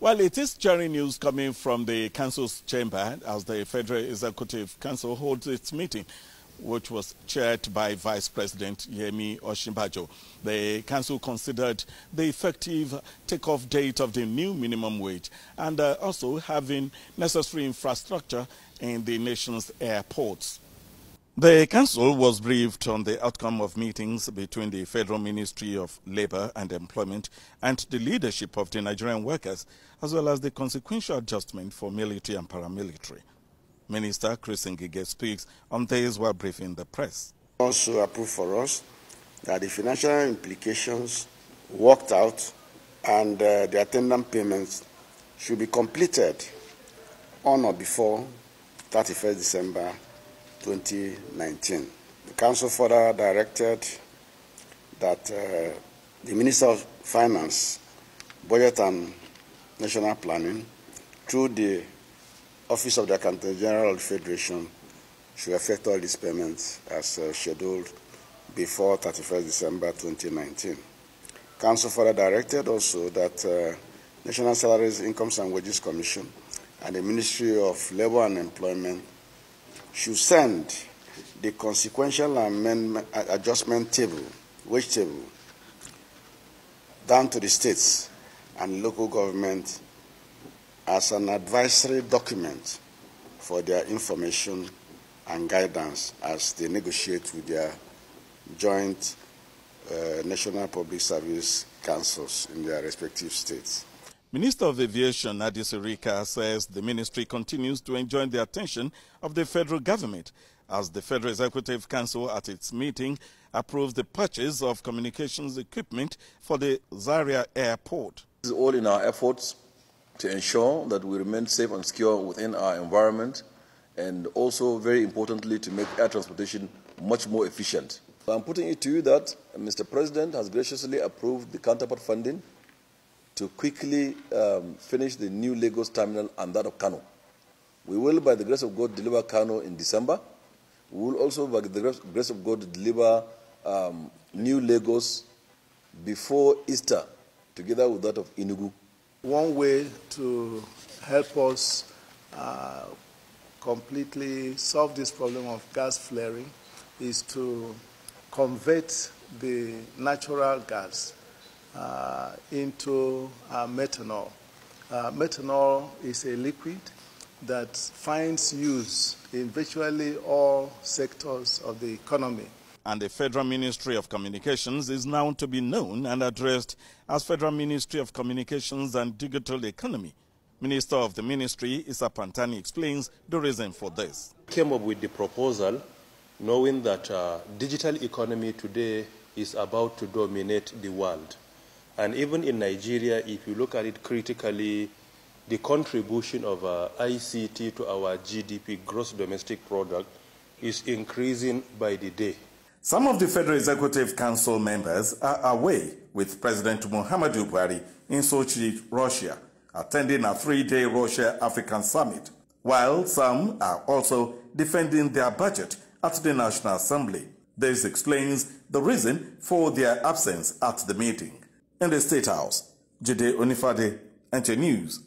Well, it is jarring news coming from the Council's chamber as the Federal Executive Council holds its meeting, which was chaired by Vice President Yemi Osinbajo. The Council considered the effective takeoff date of the new minimum wage and uh, also having necessary infrastructure in the nation's airports. The Council was briefed on the outcome of meetings between the Federal Ministry of Labour and Employment and the leadership of the Nigerian workers, as well as the consequential adjustment for military and paramilitary. Minister Chris Ngige speaks on this while briefing the press. Also approved for us that the financial implications worked out and uh, the attendant payments should be completed on or before 31st December 2019. The Council further directed that uh, the Minister of Finance, Budget and National Planning, through the Office of the Accountant General of the Federation, should effect all these payments as uh, scheduled before 31st December 2019. Council further directed also that uh, National Salaries, Incomes and Wages Commission and the Ministry of Labour and Employment should send the consequential amendment, adjustment table, wage table, down to the states and local government as an advisory document for their information and guidance as they negotiate with their joint uh, National Public Service Councils in their respective states. Minister of Aviation Hadi Sirika says the ministry continues to enjoy the attention of the federal government as the Federal Executive Council at its meeting approved the purchase of communications equipment for the Zaria Airport. This is all in our efforts to ensure that we remain safe and secure within our environment and also, very importantly, to make air transportation much more efficient. I'm putting it to you that Mr. President has graciously approved the counterpart funding to quickly um, finish the new Lagos terminal and that of Kano. We will, by the grace of God, deliver Kano in December. We will also, by the grace of God, deliver um, new Lagos before Easter, together with that of Enugu. One way to help us uh, completely solve this problem of gas flaring is to convert the natural gas into uh, methanol. Uh, methanol is a liquid that finds use in virtually all sectors of the economy. And the Federal Ministry of Communications is now to be known and addressed as Federal Ministry of Communications and Digital Economy. Minister of the Ministry, Issa Pantami, explains the reason for this. Came up with the proposal knowing that uh, digital economy today is about to dominate the world. And even in Nigeria, if you look at it critically, the contribution of uh, ICT to our GDP, gross domestic product, is increasing by the day. Some of the Federal Executive Council members are away with President Muhammadu Buhari in Sochi, Russia, attending a three-day Russia-African summit, while some are also defending their budget at the National Assembly. This explains the reason for their absence at the meeting in the State House. Jide Onifade, NT News.